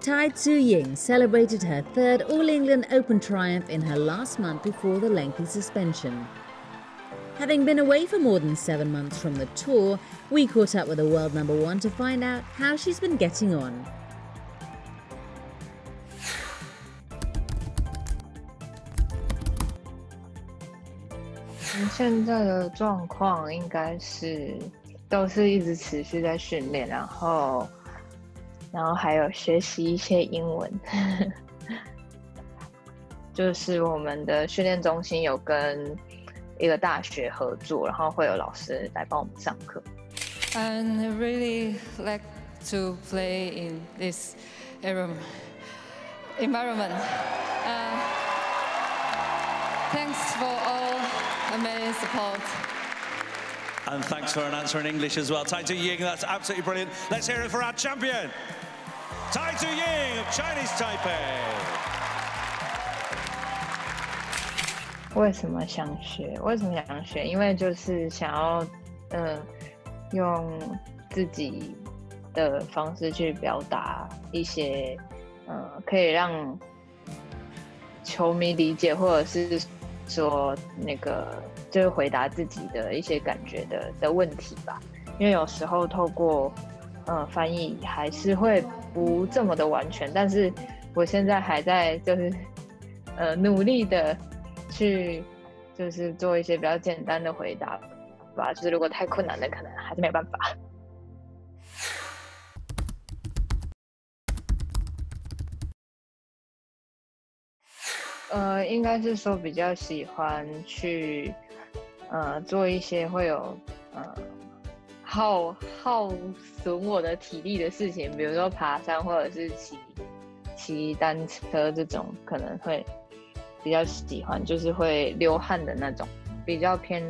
Tai Tzu Ying celebrated her third All England Open triumph in her last month before the lengthy suspension. Having been away for more than seven months from the tour, we caught up with the world number one to find out how she's been getting on. 现在的状况应该是都是一直持续在训练，然后 然后还有学习一些英文。就是我们的训练中心有跟一个大学合作，然后会有老师来帮我们上课。 And I really like to play in this environment. environment. Uh, thanks for all amazing support. And thanks for an answer in English as well. Tai Tu Ying, that's absolutely brilliant. Let's hear it for our champion, Tai Tu Ying of Chinese Taipei. 为什么想学？为什么想学？因为就是想要，嗯、用自己的方式去表达一些，呃，可以让球迷理解，或者是说那个就是回答自己的一些感觉的的问题吧。因为有时候透过呃翻译还是会不这么的完全，但是我现在还在就是呃努力的去就是做一些比较简单的回答吧。就是如果太困难的，可能还是没有办法。呃，应该是说比较喜欢去呃做一些会有呃耗耗损我的体力的事情，比如说爬山或者是骑骑单车这种，可能会比较喜欢，就是会流汗的那种，比较偏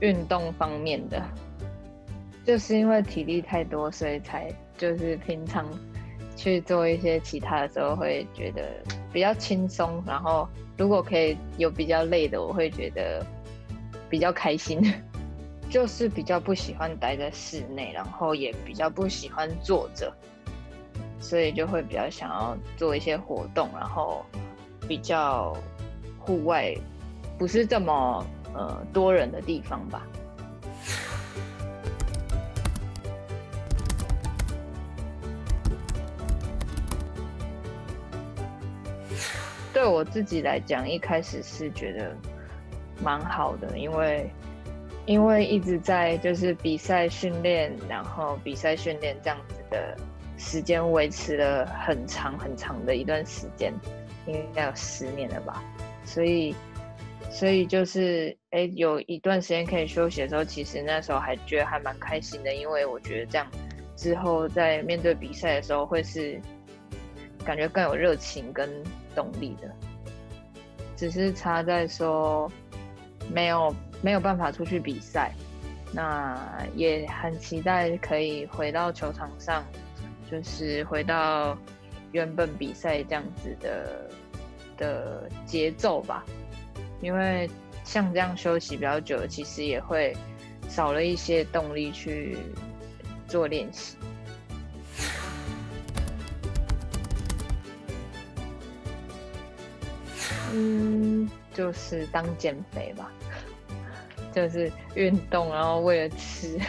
运动方面的。就是因为体力太多，所以才就是平常去做一些其他的时候会觉得比较轻松，然后如果可以有比较累的，我会觉得比较开心。就是比较不喜欢待在室内，然后也比较不喜欢坐着，所以就会比较想要做一些活动，然后比较户外，不是这么呃多人的地方吧。对我自己来讲，一开始是觉得蛮好的，因为因为一直在就是比赛训练，然后比赛训练这样子的时间维持了很长很长的一段时间，应该有十年了吧。所以所以就是哎，有一段时间可以休息的时候，其实那时候还觉得还蛮开心的，因为我觉得这样之后在面对比赛的时候会是感觉更有热情跟动力的。只是差在说没有没有办法出去比赛，那也很期待可以回到球场上，就是回到原本比赛这样子的的节奏吧。因为像这样休息比较久，其实也会少了一些动力去做练习。嗯，就是当减肥吧，就是运动，然后为了吃。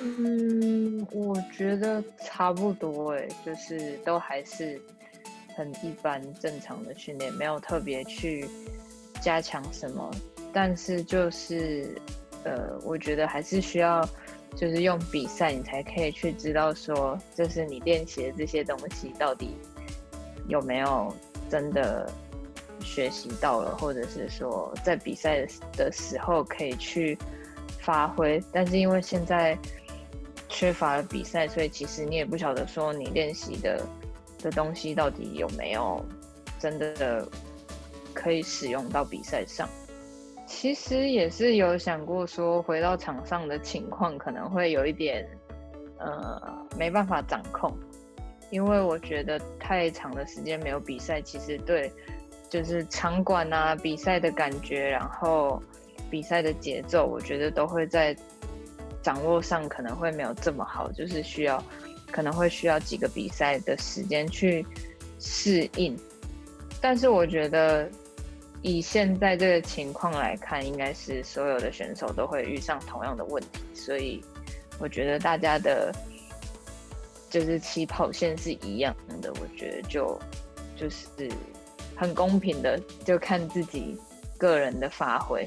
嗯，我觉得差不多诶，就是都还是很一般正常的训练，没有特别去加强什么。但是就是呃，我觉得还是需要，就是用比赛你才可以去知道说，就是你练习的这些东西到底有没有真的学习到了，或者是说在比赛的时候可以去发挥。但是因为现在缺乏了比赛，所以其实你也不晓得说你练习的的东西到底有没有真的可以使用到比赛上。其实也是有想过说，回到场上的情况可能会有一点呃没办法掌控，因为我觉得太长的时间没有比赛，其实对就是场馆啊比赛的感觉，然后比赛的节奏，我觉得都会在掌握上可能会没有这么好，就是需要可能会需要几个比赛的时间去适应，但是我觉得。以现在这个情况来看，应该是所有的选手都会遇上同样的问题，所以我觉得大家的，就是起跑线是一样的。我觉得就就是很公平的，就看自己个人的发挥。